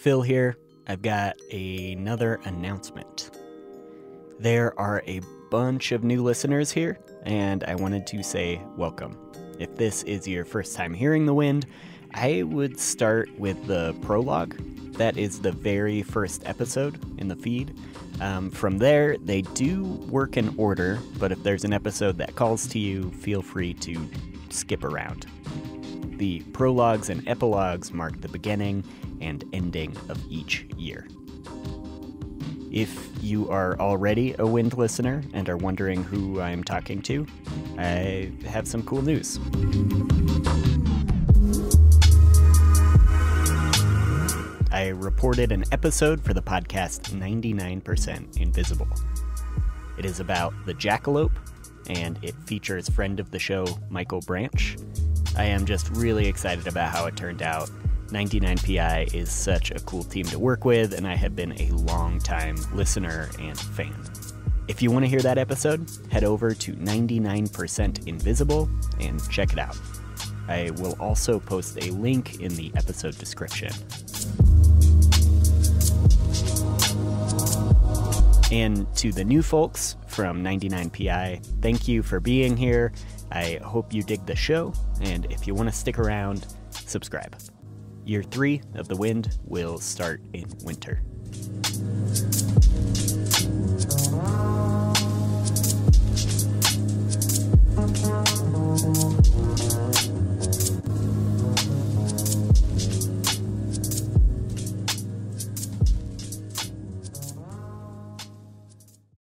Phil here. I've got another announcement. There are a bunch of new listeners here, and I wanted to say welcome. If this is your first time hearing The Wind, I would start with the prologue. That is the very first episode in the feed. Um, from there, they do work in order, but if there's an episode that calls to you, feel free to skip around. The prologues and epilogues mark the beginning and ending of each year. If you are already a Wind listener and are wondering who I'm talking to, I have some cool news. I reported an episode for the podcast 99% Invisible. It is about the jackalope, and it features friend of the show, Michael Branch. I am just really excited about how it turned out. 99PI is such a cool team to work with, and I have been a long time listener and fan. If you want to hear that episode, head over to 99% Invisible and check it out. I will also post a link in the episode description. And to the new folks from 99PI, thank you for being here. I hope you dig the show, and if you want to stick around, subscribe. Year three of The Wind will start in winter.